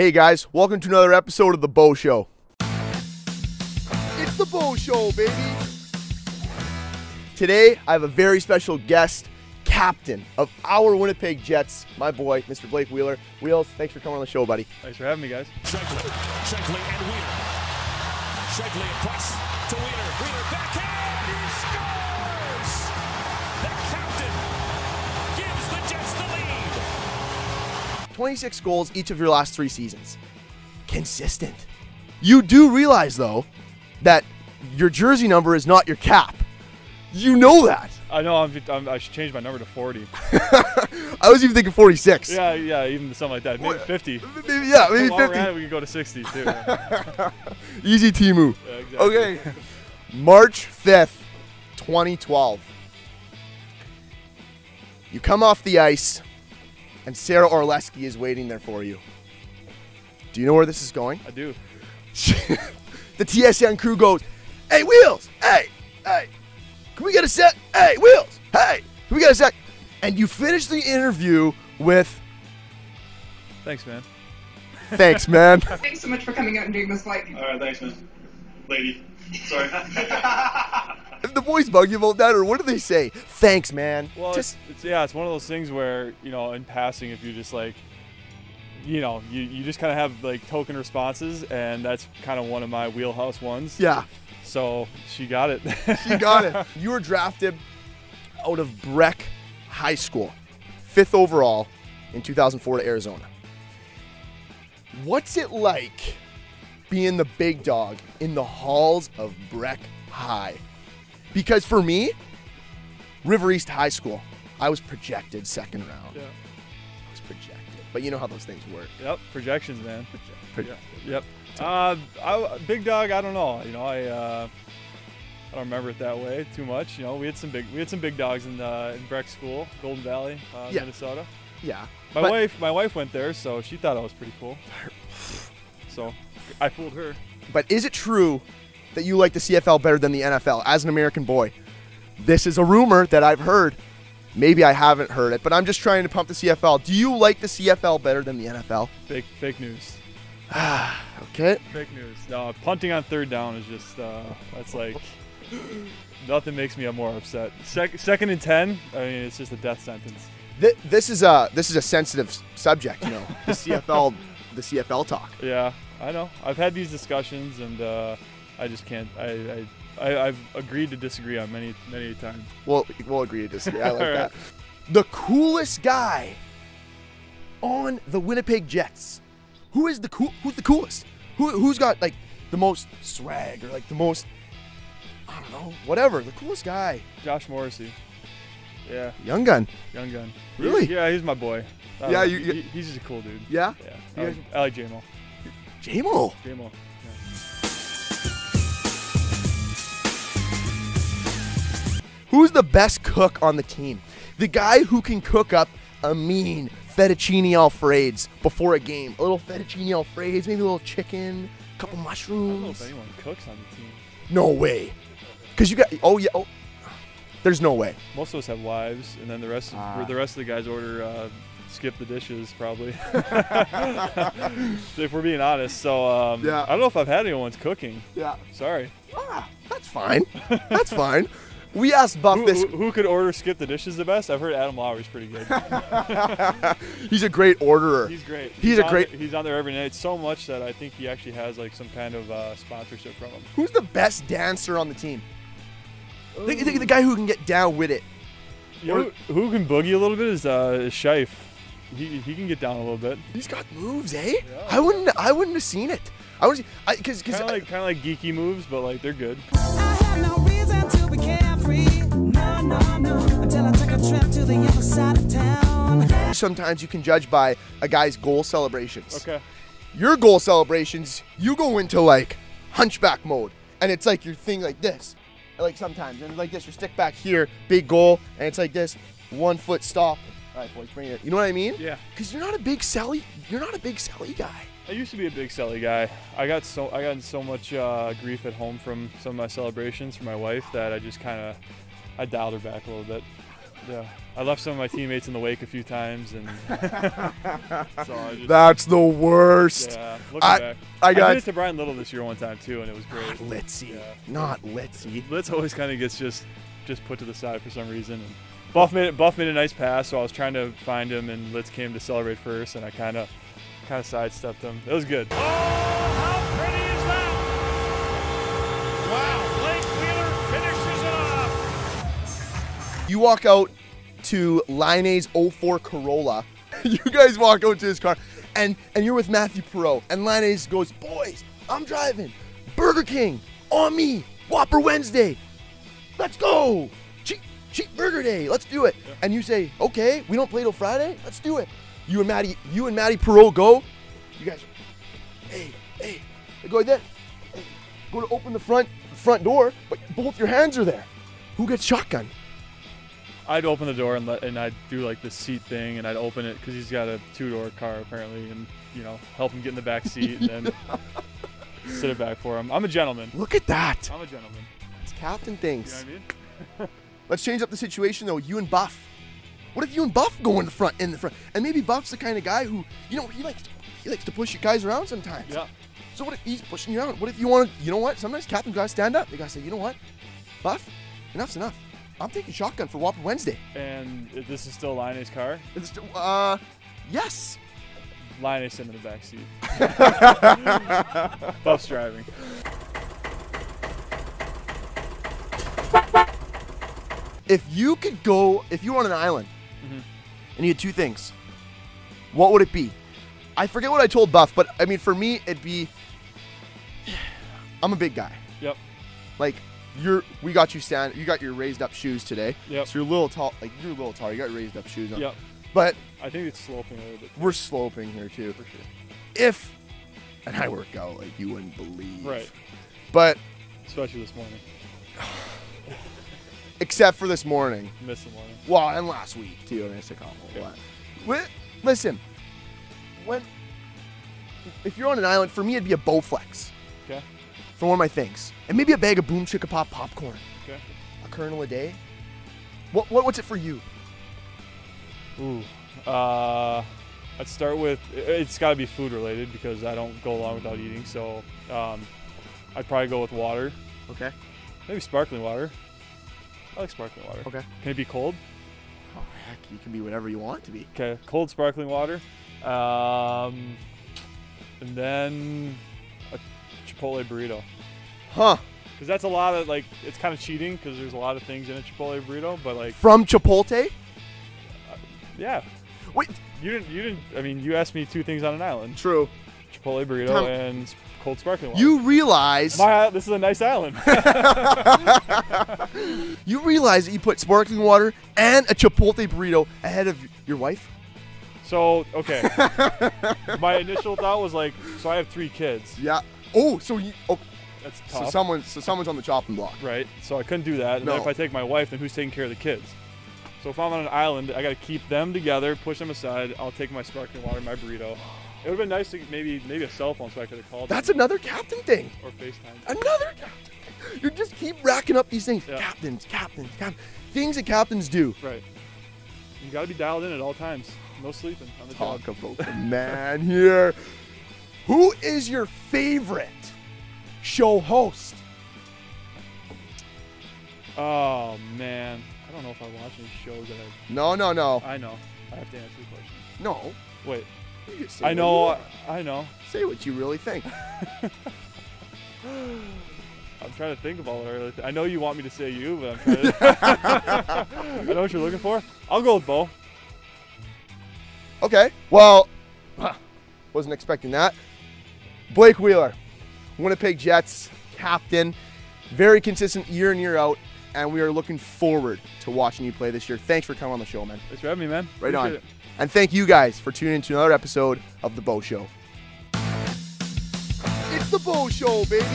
Hey guys, welcome to another episode of The Bo Show. It's The Bo Show, baby. Today, I have a very special guest, captain of our Winnipeg Jets, my boy, Mr. Blake Wheeler. Wheels, thanks for coming on the show, buddy. Thanks for having me, guys. Shankly, Shankly and Wheeler. Shankly across to Wheeler. Wheeler backhand. He scores! The captain gives the Jets the lead. 26 goals each of your last three seasons. Consistent. You do realize, though, that your jersey number is not your cap. You know that. I know I'm, I'm, I should change my number to 40. I was even thinking 46. Yeah, yeah, even something like that. Maybe 50. Maybe, yeah, maybe While we're 50. at we can go to 60 too. Easy Timu. exactly. Okay. March 5th, 2012. You come off the ice, and Sara Orlesky is waiting there for you. Do you know where this is going? I do. the TSN crew goes, Hey, Wheels! Hey! Hey! Can we get a sec? Hey, Wheels! Hey! Can we get a sec? And you finish the interview with, Thanks, man. Thanks, man. Thanks so much for coming out and doing this fight. All right, thanks, man. Lady. Sorry. the boys bug you about that, or what do they say? Thanks, man. Well, Just it's, it's, yeah, it's one of those things where, you know, in passing, if you just like, you know, you, you just kind of have like token responses, and that's kind of one of my wheelhouse ones. yeah. So she got it. she got it. You were drafted out of Breck High School, fifth overall in 2004 to Arizona. What's it like being the big dog in the halls of Breck High? Because for me, River East High School, I was projected second round. Yeah. I was projected. But you know how those things work. Yep, projections, man. Pro- Yeah, Yep. Uh, I, big dog. I don't know. You know, I uh, I don't remember it that way too much. You know, we had some big we had some big dogs in uh, in Breck School, Golden Valley, uh, Yeah. Minnesota. Yeah. My But- wife my wife went there, so she thought I was pretty cool. So I fooled her. But is it true that you like the CFL better than the NFL as an American boy? This is a rumor that I've heard. Maybe I haven't heard it, but I'm just trying to pump the CFL. Do you like the CFL better than the NFL? Fake fake news. Okay. Fake news. No, punting on third down is just uh, that's like nothing makes me more upset. Sec- second and ten. I mean, it's just a death sentence. Th- this is a this is a sensitive subject, you know. The CFL the CFL talk. Yeah, I know. I've had these discussions, and uh, I just can't. I, I, I I've agreed to disagree on many many times. We'll we'll agree to disagree. I like All that. The coolest guy on the Winnipeg Jets. Who is the cool? Who's the coolest? Who who's got like the most swag or like the most I don't know, whatever. The coolest guy. Josh Morrissey. Yeah, Young gun. young gun. Really? Yeah, he's my boy. I Yeah, know, you- he- he's just a cool dude. Yeah. Yeah, I like, I like. J-Mo. Who's the best cook on the team? The guy who can cook up a mean fettuccine alfredes before a game. A little fettuccine alfredes, maybe a little chicken, a couple I don't know mushrooms. if anyone cooks on the team. No way. Cause you got oh yeah oh there's no way. Most of us have wives, and then the rest Ah. the rest of the guys order uh, skip the dishes probably. if we're being honest, so um, Yeah. I don't know if I've had anyone's cooking. Yeah. Sorry. Ah, that's fine. That's fine. We asked Buff Who, this. who, who could order skip the dishes the best? I've heard Adam Lowry's pretty good. He's a great orderer. He's great. He's a great- there- he's on there every night so much that I think he actually has like some kind of uh, sponsorship from him. Who's the best dancer on the team? The, the, the guy who can get down with it. You know, who, who can boogie a little bit is uh, is Scheif. He, he can get down a little bit. He's got moves, eh? Yeah. I wouldn't. I wouldn't have seen it. I was because because Kind of like kind of like geeky moves, but like they're good. Sometimes you can judge by a guy's goal celebrations. Okay. Your goal celebrations, you go into like hunchback mode, and it's like your thing like this, like sometimes, and like this, your stick back here, big goal, and it's like this, one foot stop. All right, boys, bring it. You know what I mean? Yeah. Because you're not a big Sally. You're not a big Sally guy. I used to be a big Selly guy. I got so I got in so much uh, grief at home from some of my celebrations from my wife that I just kind of I dialed her back a little bit. Yeah, I left some of my teammates in the wake a few times, and so I just, That's the worst. yeah. Looking I- back, I got- did it to Bryan Little this year one time too, and it was great. Litzy. Yeah. Not Litzy. Litz always kind of gets just just put to the side for some reason. And Buff made it, Buff made a nice pass, so I was trying to find him, and Litz came to celebrate first, and I kind of kind of sidestepped him. It was good. Oh, You walk out to Laine's 04 Corolla. you guys walk out to his car, and and you're with Mathieu Perreault. And Laine's goes, boys, I'm driving. Burger King on me. Whopper Wednesday. Let's go. Cheap cheap burger day. Let's do it. And you say, okay, we don't play till Friday. Let's do it. You and Matty, you and Matty Perreault go. You guys, hey, hey, they go like that. Hey, go to open the front front door, but both your hands are there. Who gets shotgun? I'd open the door and let, and I'd do like the seat thing, and I'd open it because he's got a two-door car apparently, and you know help him get in the back seat and then sit it back for him. I'm a gentleman. Look at that. I'm a gentleman. It's captain You things. know what I mean? Let's change up the situation though. You and Buff. What if you and Buff go in the front, in the front, and maybe Buff's the kind of guy who, you know, he likes he likes to push you guys around sometimes. Yeah. So what if he's pushing you around? What if you want to, you know what? Sometimes captain guys stand up. They gotta say, you know what, Buff, enough's enough. I'm taking shotgun for Whopper Wednesday. And this is still Laine's car. It's, uh, yes. Sitting in the back seat. Buff's driving. If you could go, if you were on an island Mm-hmm. and you had two things, what would it be? I forget what I told Buff, but I mean, for me, it'd be I'm a big guy. Yep. Like, you're, we got you stand, you got your raised up shoes today. Yep. So you're a little tall, like, you're a little tall. You got raised up shoes on. Yep. But I think it's sloping a little bit we're sloping here too. for sure. If, and I work out like you wouldn't believe. Right. But Especially this morning. except for this morning. Missed the morning. Well, and last week too. I missed a couple. Okay. But, listen, when if you're on an island, for me it'd be a Bowflex Okay. For one of my things, and maybe a bag of Boom Chicka Pop popcorn, Okay. a kernel a day. What, what what's it for you? Ooh. Uh, I'd start with it- it's got to be food related because I don't go along without eating. So um, I'd probably go with water, Okay. maybe sparkling water. I like sparkling water. Okay. Can it be cold? Oh heck, you can be whatever you want to be. Okay, cold sparkling water. Um, and then Chipotle burrito. Huh? Because that's a lot of like, it's kind of cheating because there's a lot of things in a Chipotle burrito. But like, From Chipotle? Uh, yeah, Wait, you didn't, you didn't. I mean, you asked me two things on an island: true. Chipotle burrito Tom- and cold sparkling water. You realize My, this is a nice island. you realize that you put sparkling water and a Chipotle burrito ahead of your wife? so okay, my initial thought was like, so I have three kids. Yeah. Oh, so you oh, That's so someone so someone's on the chopping block. Right. So I couldn't do that. And then No. if I take my wife, then who's taking care of the kids? So if I'm on an island, I got to keep them together, push them aside. I'll take my sparkling water, my burrito. It would have been nice to maybe maybe a cell phone so I could have called That's them another captain thing. or FaceTime. Another captain. You just keep racking up these things. Yeah. Captains, captains, captains. Things that captains do. Right. You got to be dialed in at all times. No sleeping on the Talk job. about the man here. Who is your favorite show host? Oh man, I don't know if I watch any shows that No, no, no, I. I know. I have to answer the question. no. Wait. You just say I know. I know. Say what you really think. I'm trying to think about what I really. Th- I know you want me to say you, but I'm trying to. I know what you're looking for. I'll go with Bo. Okay. Well, wasn't expecting that. Blake Wheeler, Winnipeg Jets captain, very consistent year in year out, and we are looking forward to watching you play this year. Thanks for coming on the show, man. Thanks for having me, man. Right on. It. And thank you guys for tuning in to another episode of The Bo Show. It's The Bo Show, baby.